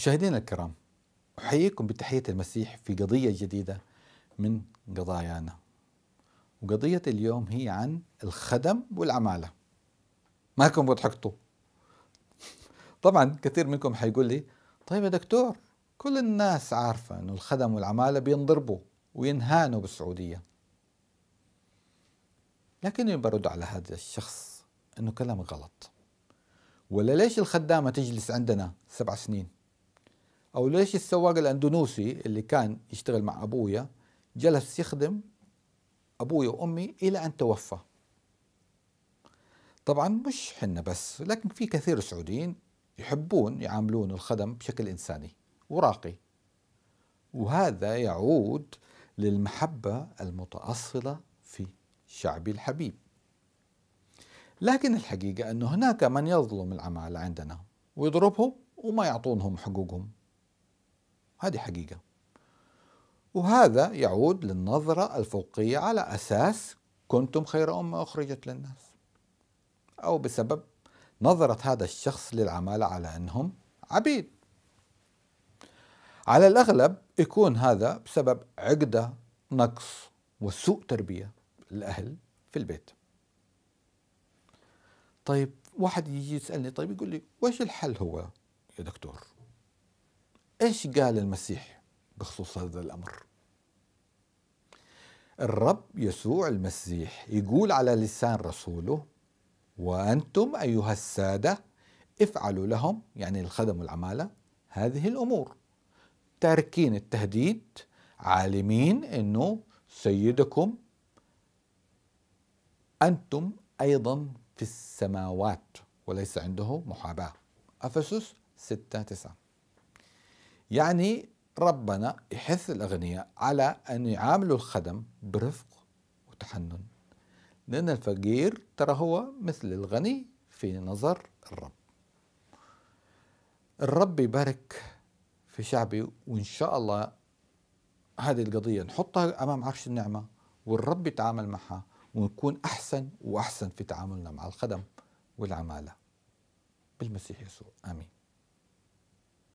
مشاهدينا الكرام أحييكم بتحية المسيح في قضية جديدة من قضايانا. وقضية اليوم هي عن الخدم والعمالة. مالكم وضحكتوا طبعا كثير منكم حيقول لي طيب يا دكتور كل الناس عارفة أنه الخدم والعمالة بينضربوا وينهانوا بالسعودية. لكني برد على هذا الشخص أنه كلام غلط. ولا ليش الخدامة تجلس عندنا سبع سنين؟ أو ليش السواق الأندونوسي اللي كان يشتغل مع أبويا جلس يخدم أبويا وأمي إلى أن توفى. طبعا مش حنا بس لكن في كثير سعوديين يحبون يعاملون الخدم بشكل إنساني وراقي. وهذا يعود للمحبة المتأصلة في شعبي الحبيب. لكن الحقيقة أنه هناك من يظلم العمالة عندنا ويضربهم وما يعطونهم حقوقهم. هذه حقيقة. وهذا يعود للنظرة الفوقية على أساس كنتم خير أمة أخرجت للناس. أو بسبب نظرة هذا الشخص للعمالة على أنهم عبيد. على الأغلب يكون هذا بسبب عقدة نقص وسوء تربية الأهل في البيت. طيب واحد يجي يسألني طيب يقول لي وش الحل هو يا دكتور؟ إيش قال المسيح بخصوص هذا الأمر؟ الرب يسوع المسيح يقول على لسان رسوله وأنتم أيها السادة افعلوا لهم يعني الخدم والعمالة هذه الأمور تاركين التهديد عالمين إنه سيدكم أنتم أيضا في السماوات وليس عنده محاباة. أفسس 6 9 يعني ربنا يحث الأغنياء على أن يعاملوا الخدم برفق وتحنن. لأن الفقير ترى هو مثل الغني في نظر الرب. الرب يبارك في شعبي وإن شاء الله هذه القضية نحطها أمام عرش النعمة والرب يتعامل معها ونكون أحسن وأحسن في تعاملنا مع الخدم والعمالة. بالمسيح يسوع. آمين.